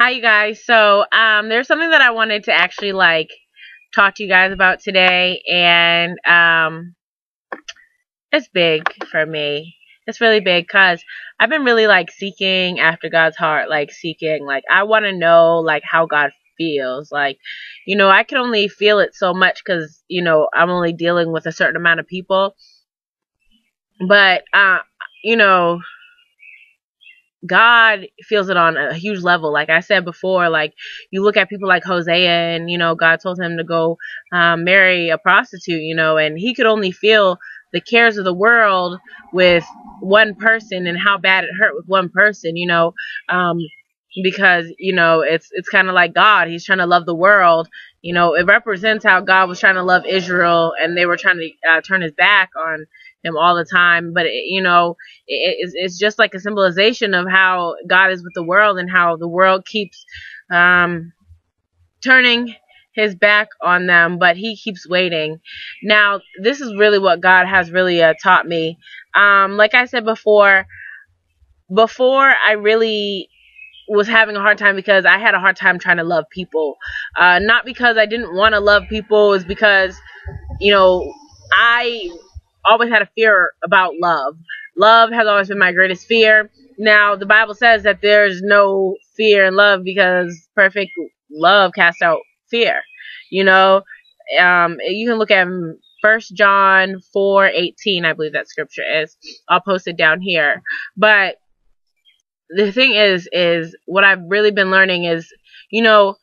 Hi, you guys. So, um, there's something that I wanted to actually like talk to you guys about today, and um, it's big for me. It's really big because I've been really like seeking after God's heart, like seeking, like I want to know like how God feels. Like, you know, I can only feel it so much because you know I'm only dealing with a certain amount of people, but uh, you know God feels it on a huge level. Like I said before, like you look at people like Hosea and, you know, God told him to go um, marry a prostitute, you know, and he could only feel the cares of the world with one person and how bad it hurt with one person, you know, um, because, you know, it's, it's kind of like God. He's trying to love the world. You know, it represents how God was trying to love Israel and they were trying to uh, turn his back on him all the time. But it, you know, it, it's, it's just like a symbolization of how God is with the world and how the world keeps um, turning his back on them, but he keeps waiting. Now, this is really what God has really uh, taught me. Um, like I said before, before I really was having a hard time because I had a hard time trying to love people. Uh, not because I didn't want to love people, is because, you know, I always had a fear about love. Love has always been my greatest fear. Now, the Bible says that there's no fear in love because perfect love casts out fear. You know, um, you can look at First John four eighteen, I believe that scripture is. I'll post it down here. But the thing is, is what I've really been learning is, you know,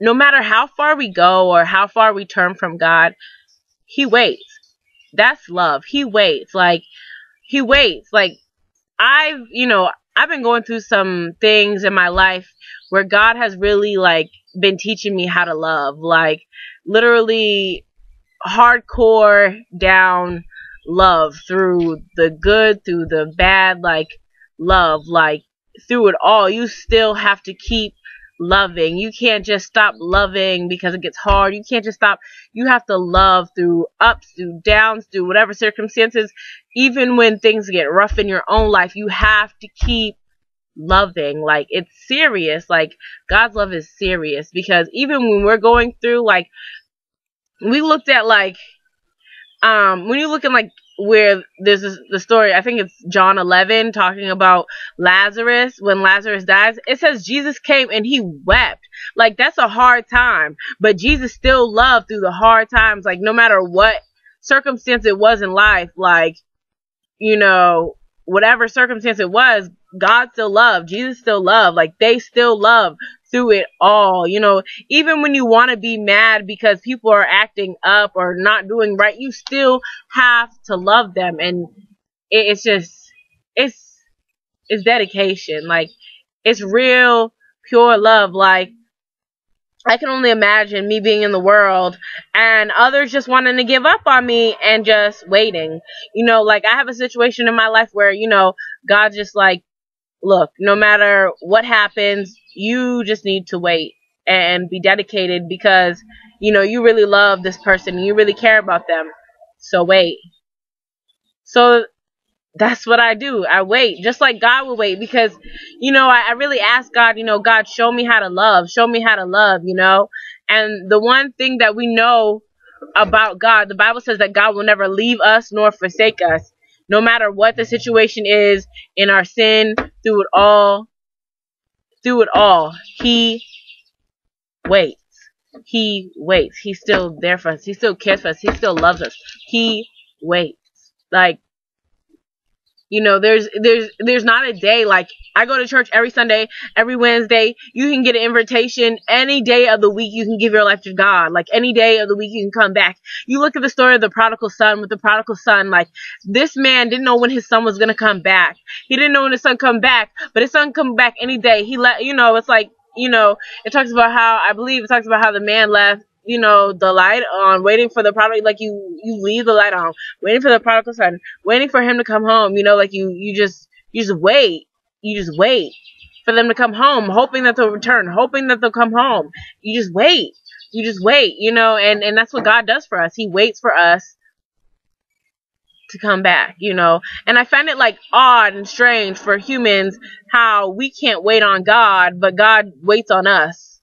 no matter how far we go or how far we turn from God, He waits that's love. He waits. Like he waits. Like I've, you know, I've been going through some things in my life where God has really like been teaching me how to love. Like literally hardcore down love through the good, through the bad, like love, like through it all. You still have to keep loving. You can't just stop loving because it gets hard. You can't just stop. You have to love through ups, through downs, through whatever circumstances. Even when things get rough in your own life, you have to keep loving. Like it's serious. Like God's love is serious because even when we're going through like we looked at like um when you look at like where there's this, the story, I think it's John 11 talking about Lazarus when Lazarus dies. It says Jesus came and he wept. Like that's a hard time, but Jesus still loved through the hard times. Like no matter what circumstance it was in life, like, you know, whatever circumstance it was, God still loved. Jesus still loved. Like they still love through it all. You know, even when you want to be mad because people are acting up or not doing right, you still have to love them. And it's just, it's, it's dedication. Like, it's real, pure love. Like, I can only imagine me being in the world and others just wanting to give up on me and just waiting. You know, like I have a situation in my life where, you know, God just like, look, no matter what happens, you just need to wait and be dedicated because, you know, you really love this person. You really care about them. So wait. So that's what I do. I wait, just like God will wait, because, you know, I, I, really ask God, you know, God, show me how to love, show me how to love, you know. And the one thing that we know about God, the Bible says that God will never leave us nor forsake us no matter what the situation is in our sin, through it all, through it all, He waits. He waits. He's still there for us. He still cares for us. He still loves us. He waits. Like you know, there's there's there's not a day like I go to church every Sunday, every Wednesday. You can get an invitation any day of the week. You can give your life to God. Like any day of the week, you can come back. You look at the story of the prodigal son with the prodigal son. Like this man didn't know when his son was gonna come back. He didn't know when his son come back, but his son come back any day. He let you know. It's like you know. It talks about how I believe it talks about how the man left you know, the light on, waiting for the product, like you, you leave the light on, waiting for the prodigal son, waiting for him to come home, you know, like you, you just, you just wait, you just wait for them to come home, hoping that they'll return, hoping that they'll come home. You just wait, you just wait, you know, and, and that's what God does for us. He waits for us to come back, you know. And I find it like odd and strange for humans how we can't wait on God, but God waits on us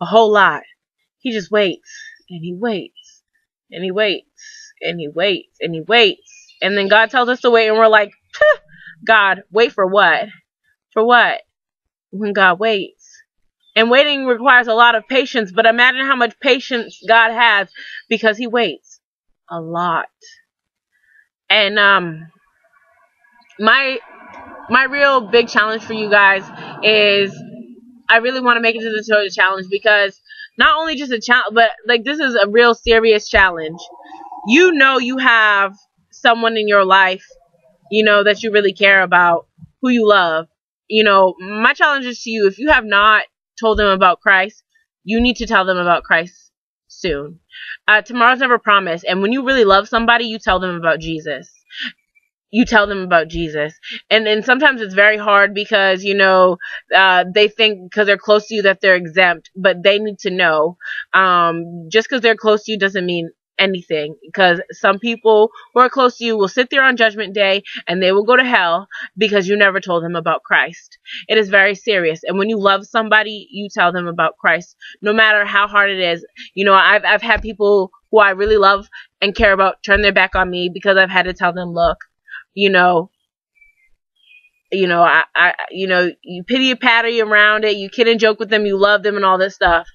a whole lot. He just waits and he waits and he waits and he waits and he waits. And then God tells us to wait and we're like, God, wait for what? For what? When God waits. And waiting requires a lot of patience, but imagine how much patience God has because he waits a lot. And um my my real big challenge for you guys is I really want to make it to the Toyota challenge because not only just a challenge, but like this is a real serious challenge. You know you have someone in your life, you know, that you really care about, who you love. You know, my challenge is to you if you have not told them about Christ, you need to tell them about Christ soon. Uh, tomorrow's never promised, and when you really love somebody, you tell them about Jesus. You tell them about Jesus, and then sometimes it's very hard because you know uh, they think because they're close to you that they're exempt, but they need to know. Um, just because they're close to you doesn't mean anything because some people who are close to you will sit there on judgment day and they will go to hell because you never told them about Christ. It is very serious. And when you love somebody, you tell them about Christ, no matter how hard it is. You know, I've, I've had people who I really love and care about turn their back on me because I've had to tell them, look, you know, you know, I, I, you know, you pity patty around it, you kid and joke with them, you love them and all this stuff.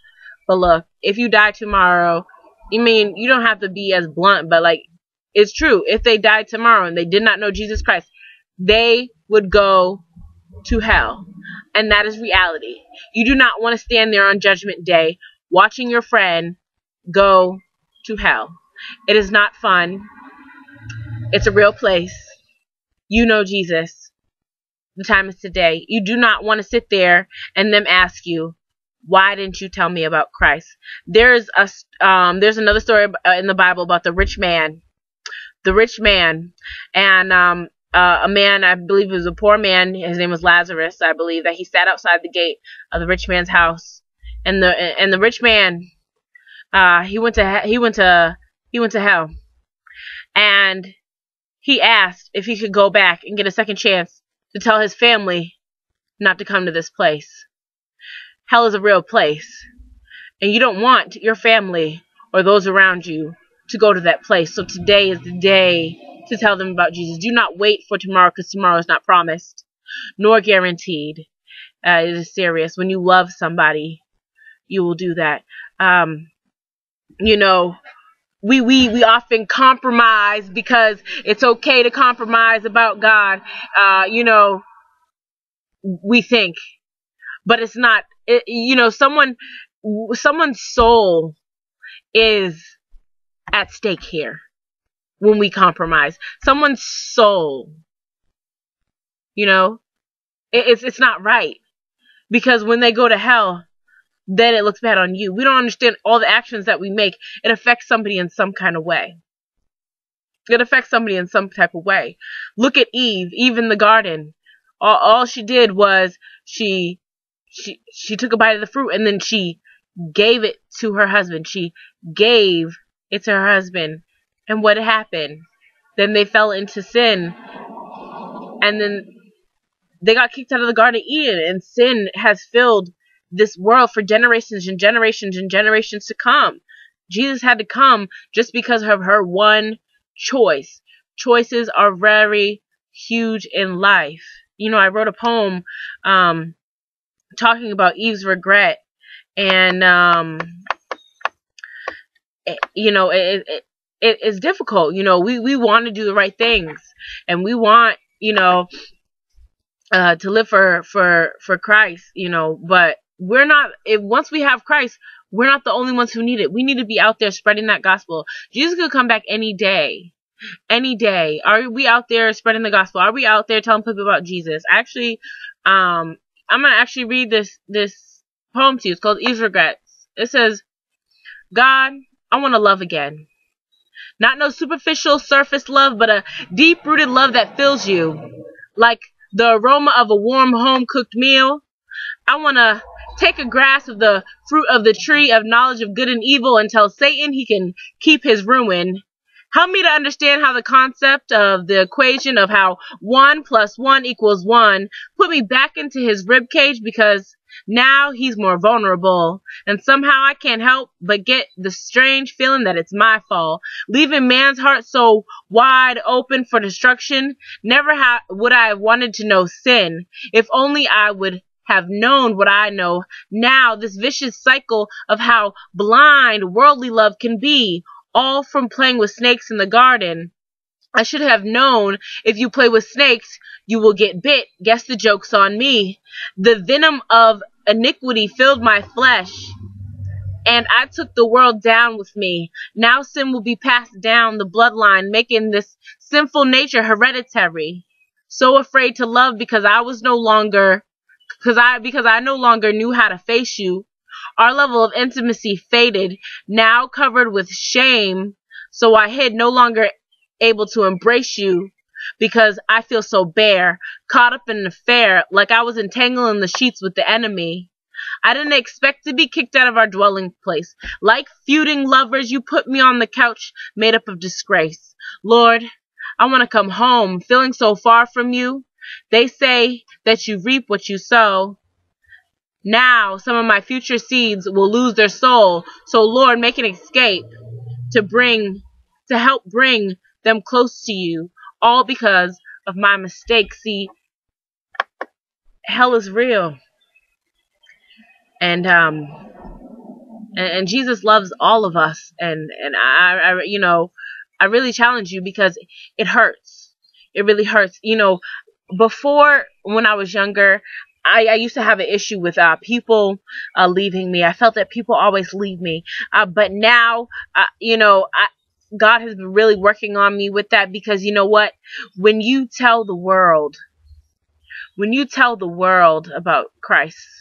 But look, if you die tomorrow, I mean, you don't have to be as blunt, but like, it's true. If they died tomorrow and they did not know Jesus Christ, they would go to hell. And that is reality. You do not want to stand there on judgment day watching your friend go to hell. It is not fun. It's a real place. You know Jesus. The time is today. You do not want to sit there and them ask you, why didn't you tell me about Christ? There's a um, there's another story uh, in the Bible about the rich man, the rich man, and um, uh, a man I believe it was a poor man. His name was Lazarus. I believe that he sat outside the gate of the rich man's house, and the and the rich man, uh, he went to he went to he went to hell, and he asked if he could go back and get a second chance to tell his family not to come to this place hell is a real place. And you don't want your family or those around you to go to that place. So today is the day to tell them about Jesus. Do not wait for tomorrow because tomorrow is not promised nor guaranteed. Uh, it is serious. When you love somebody, you will do that. Um, you know, we, we, we often compromise because it's okay to compromise about God. Uh, you know, we think, but it's not it, you know, someone, someone's soul is at stake here when we compromise. Someone's soul, you know, it, it's it's not right because when they go to hell, then it looks bad on you. We don't understand all the actions that we make. It affects somebody in some kind of way. It affects somebody in some type of way. Look at Eve, Eve in the garden. All, all she did was she she she took a bite of the fruit and then she gave it to her husband. She gave it to her husband. And what happened? Then they fell into sin. And then they got kicked out of the Garden of Eden. And sin has filled this world for generations and generations and generations to come. Jesus had to come just because of her one choice. Choices are very huge in life. You know, I wrote a poem um, talking about Eve's regret, and um, it, you know, it, it it is difficult. You know, we we want to do the right things, and we want you know uh, to live for for for Christ. You know, but we're not. If once we have Christ, we're not the only ones who need it. We need to be out there spreading that gospel. Jesus could come back any day. Any day. Are we out there spreading the gospel? Are we out there telling people about Jesus? Actually, um, I'm gonna actually read this this poem to you. It's called Eve's Regrets. It says, God, I want to love again. Not no superficial surface love, but a deep rooted love that fills you. Like the aroma of a warm home cooked meal. I want to take a grasp of the fruit of the tree of knowledge of good and evil and tell Satan he can keep his ruin. Help me to understand how the concept of the equation of how 1 plus 1 equals 1 put me back into his ribcage because now he's more vulnerable, and somehow I can't help but get the strange feeling that it's my fault, leaving man's heart so wide open for destruction. Never ha- would I have wanted to know sin, if only I would have known what I know now, this vicious cycle of how blind worldly love can be, all from playing with snakes in the garden. I should have known if you play with snakes, you will get bit. Guess the joke's on me. The venom of iniquity filled my flesh, and I took the world down with me. Now sin will be passed down the bloodline, making this sinful nature hereditary. So afraid to love because I was no longer because I because I no longer knew how to face you. Our level of intimacy faded, now covered with shame, so I hid no longer able to embrace you because I feel so bare, caught up in an affair, like I was entangled in the sheets with the enemy. I didn't expect to be kicked out of our dwelling place. Like feuding lovers, you put me on the couch made up of disgrace. Lord, I want to come home, feeling so far from you. They say that you reap what you sow. Now, some of my future seeds will lose their soul. So, Lord, make an escape to bring, to help bring them close to you all because of my mistake. See, hell is real. And um and, and Jesus loves all of us and and I, I you know, I really challenge you because it hurts. It really hurts. You know, before when I was younger, I, I, used to have an issue with uh, people uh, leaving me. I felt that people always leave me. Uh, but now, uh, you know, I, God has been really working on me with that because you know what? When you tell the world, when you tell the world about Christ,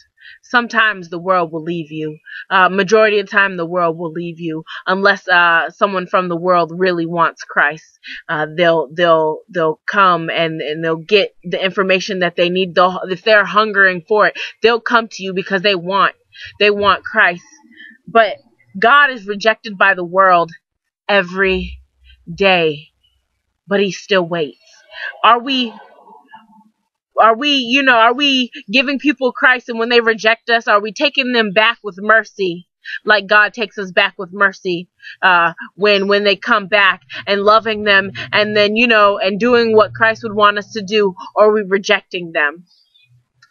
sometimes the world will leave you. Uh, majority of the time, the world will leave you unless uh, someone from the world really wants Christ. Uh, they'll they'll they'll come and and they'll get the information that they need. They'll, if they're hungering for it, they'll come to you because they want they want Christ. But God is rejected by the world every day, but he still waits. Are we are we, you know, are we giving people Christ and when they reject us, are we taking them back with mercy? Like God takes us back with mercy, uh, when, when they come back and loving them and then, you know, and doing what Christ would want us to do, or are we rejecting them?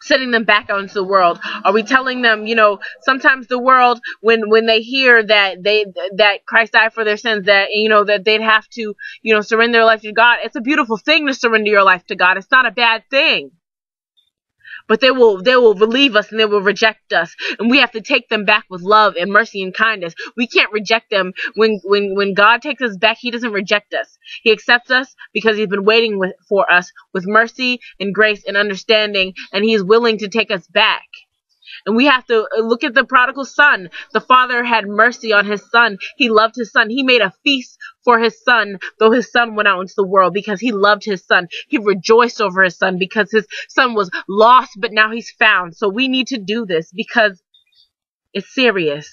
Sending them back out into the world? Are we telling them, you know, sometimes the world when when they hear that they that Christ died for their sins, that you know that they'd have to, you know, surrender their life to God. It's a beautiful thing to surrender your life to God. It's not a bad thing but they will they will relieve us and they will reject us. And we have to take them back with love and mercy and kindness. We can't reject them. When when when god takes us back he doesn't reject us. He accepts us because he's been waiting with, for us with mercy and grace and understanding. And he's willing to take us back and we have to uh, look at the prodigal son. The father had mercy on his son. He loved his son. He made a feast for his son, though his son went out into the world because he loved his son. He rejoiced over his son because his son was lost, but now he's found. So we need to do this because it's serious.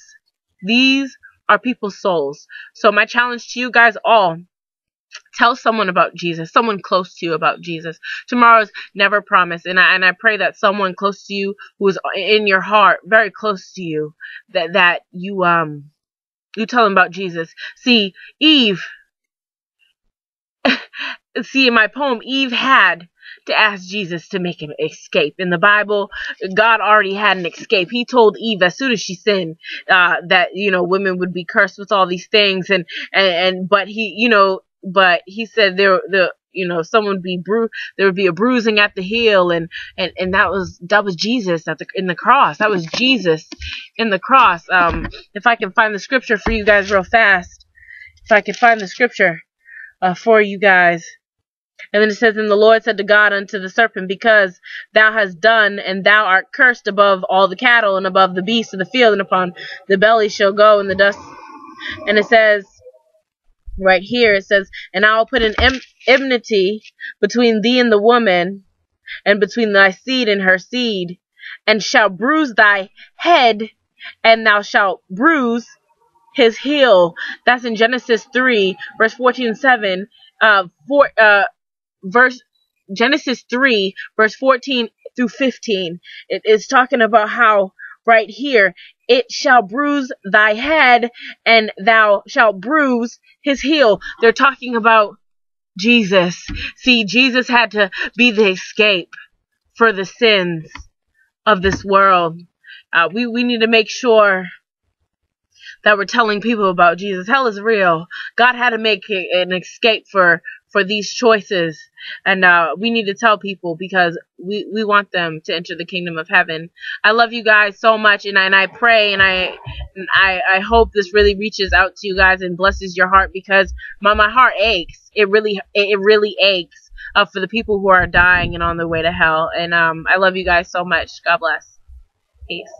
These are people's souls. So my challenge to you guys all tell someone about Jesus, someone close to you about Jesus. Tomorrow's never promised, and I and I pray that someone close to you who is in your heart, very close to you, that that you um you tell them about Jesus. See, Eve. see, in my poem, Eve had to ask Jesus to make him escape. In the Bible, God already had an escape. He told Eve as soon as she sinned uh, that you know women would be cursed with all these things, and and, and but he you know but he said there the you know someone would be bru there would be a bruising at the heel and and and that was that was Jesus at the in the cross. That was Jesus in the cross. Um if I can find the scripture for you guys real fast if I can find the scripture uh, for you guys. And then it says, And the Lord said to God unto the serpent, Because thou hast done, and thou art cursed above all the cattle, and above the beasts of the field, and upon the belly shall go in the dust. And it says, right here it says, And I will put an enmity between thee and the woman, and between thy seed and her seed, and shall bruise thy head, and thou shalt bruise his heel. That's in Genesis 3, verse 14 and 7. Uh, uh, verse Genesis 3, verse 14 through 15. It is talking about how right here it shall bruise thy head and thou shalt bruise his heel. They're talking about Jesus. See, Jesus had to be the escape for the sins of this world. Uh, we, we need to make sure that we're telling people about Jesus. Hell is real. God had to make an escape for for these choices, and uh, we need to tell people because we we want them to enter the kingdom of heaven. I love you guys so much, and I, and I pray and I and I I hope this really reaches out to you guys and blesses your heart because my my heart aches. It really it really aches uh, for the people who are dying and on their way to hell. And um, I love you guys so much. God bless. Peace.